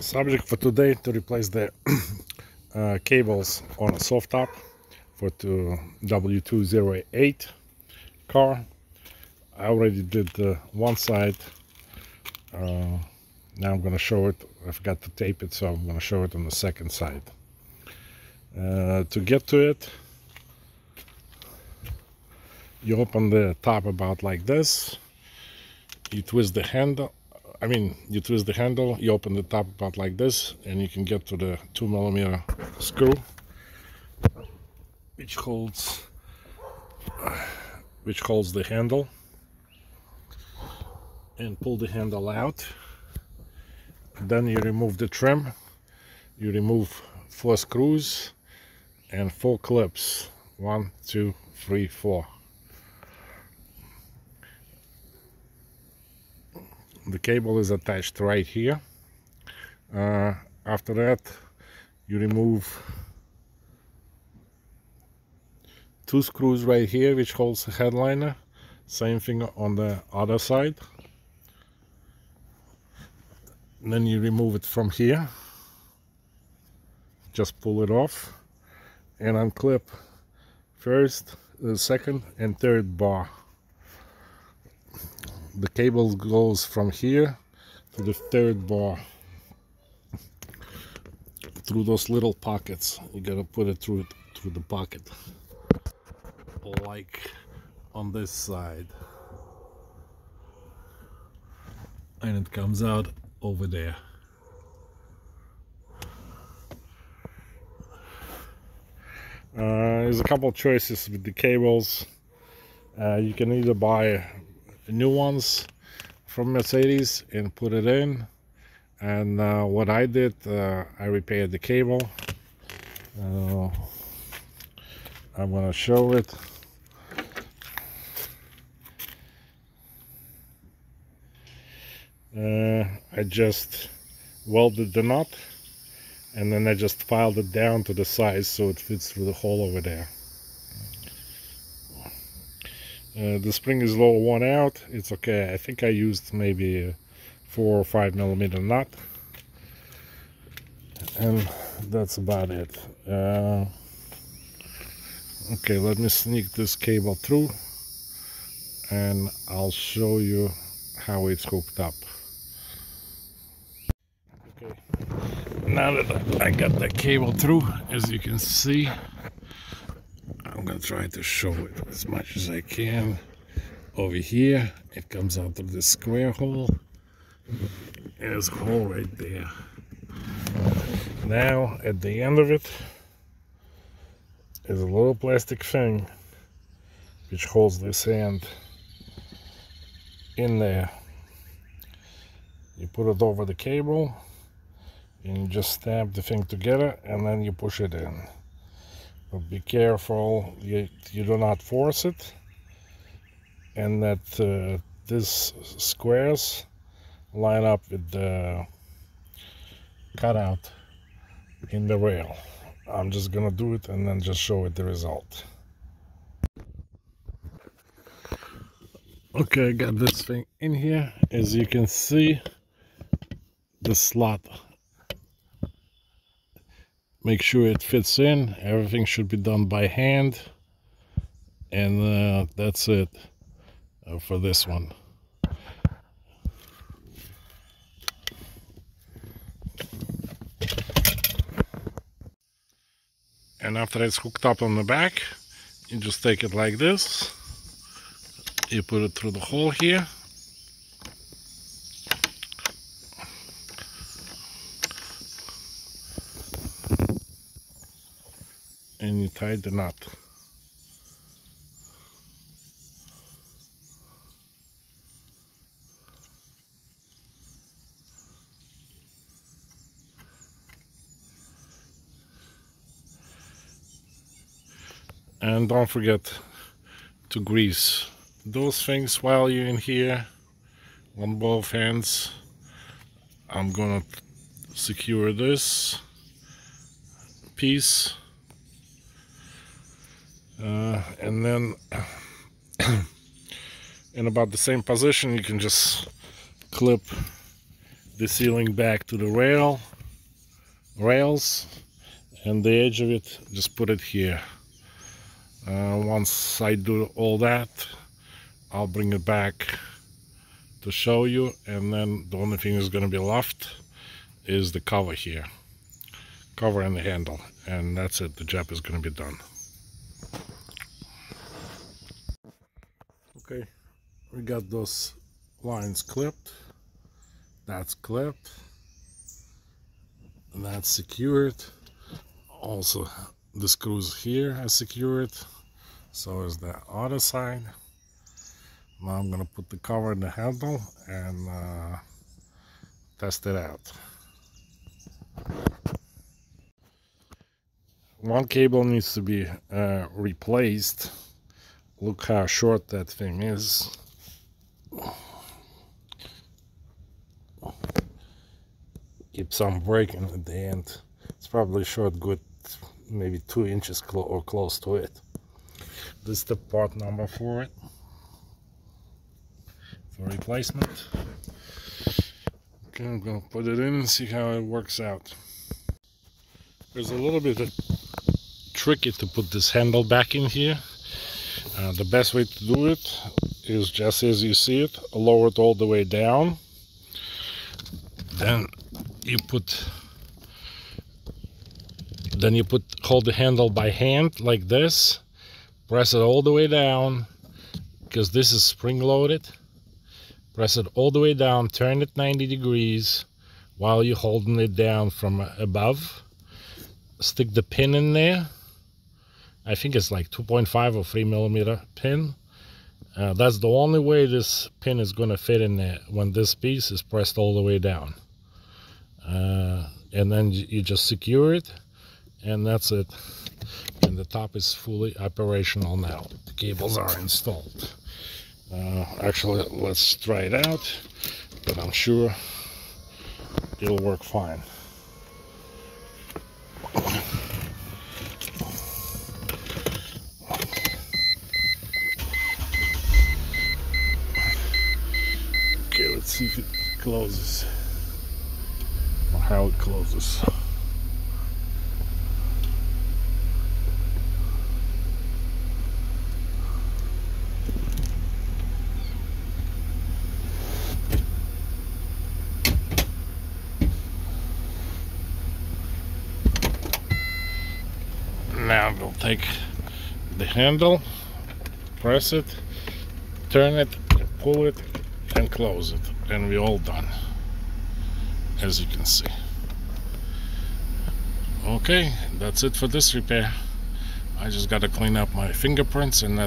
Subject for today to replace the uh, cables on a soft top for the W208 car. I already did the one side. Uh, now I'm going to show it. I forgot to tape it, so I'm going to show it on the second side. Uh, to get to it, you open the top about like this. You twist the handle. I mean, you twist the handle, you open the top about like this, and you can get to the two millimeter screw, which holds, which holds the handle, and pull the handle out. Then you remove the trim. You remove four screws and four clips. One, two, three, four. The cable is attached right here. Uh, after that you remove two screws right here which holds the headliner. Same thing on the other side. Then you remove it from here. Just pull it off and unclip first the second and third bar the cable goes from here to the third bar. Through those little pockets. You gotta put it through through the pocket. Like on this side. And it comes out over there. Uh, there's a couple choices with the cables. Uh, you can either buy new ones from Mercedes and put it in. And uh, what I did uh, I repaired the cable. Uh, I'm gonna show it. Uh, I just welded the nut and then I just filed it down to the size so it fits through the hole over there uh, the spring is little worn out. It's okay. I think I used maybe four or five millimeter nut. And that's about it. Uh, okay, let me sneak this cable through and I'll show you how it's hooked up. Okay, now that I got the cable through, as you can see, I'm gonna try to show it as much as I can. Over here, it comes out of this square hole. There's a hole right there. Now, at the end of it, is a little plastic thing which holds this end in there. You put it over the cable and you just stab the thing together and then you push it in. But be careful you, you do not force it and that uh, these squares line up with the cutout in the rail. I'm just gonna do it and then just show it the result. Okay, I got this thing in here. As you can see, the slot make sure it fits in. Everything should be done by hand. And uh, that's it uh, for this one. And after it's hooked up on the back you just take it like this. You put it through the hole here and you tie the knot. And don't forget to grease those things while you're in here on both hands. I'm gonna secure this piece uh, and then in about the same position you can just clip the ceiling back to the rail rails and the edge of it just put it here. Uh, once I do all that I'll bring it back to show you and then the only thing that's going to be left is the cover here cover and the handle and that's it the job is going to be done okay we got those lines clipped. That's clipped. And that's secured. Also the screws here are secured. So is the other side. Now I'm gonna put the cover in the handle and uh, test it out. One cable needs to be uh, replaced look how short that thing is. Keeps on breaking at the end. It's probably short good maybe two inches clo or close to it. This is the part number for it for replacement. Okay I'm gonna put it in and see how it works out. There's a little bit of tricky to put this handle back in here uh, the best way to do it is just as you see it lower it all the way down. Then you put then you put hold the handle by hand like this press it all the way down because this is spring loaded. Press it all the way down turn it 90 degrees while you're holding it down from above. Stick the pin in there I think it's like 2.5 or 3 millimeter pin. Uh, that's the only way this pin is going to fit in there when this piece is pressed all the way down. Uh, and then you just secure it and that's it. And the top is fully operational now. The cables are installed. Uh, actually let's try it out but I'm sure it'll work fine okay let's see if it closes. Or how it closes. Now we'll take the handle press it turn it pull it and close it and we're all done as you can see. Okay that's it for this repair. I just got to clean up my fingerprints and that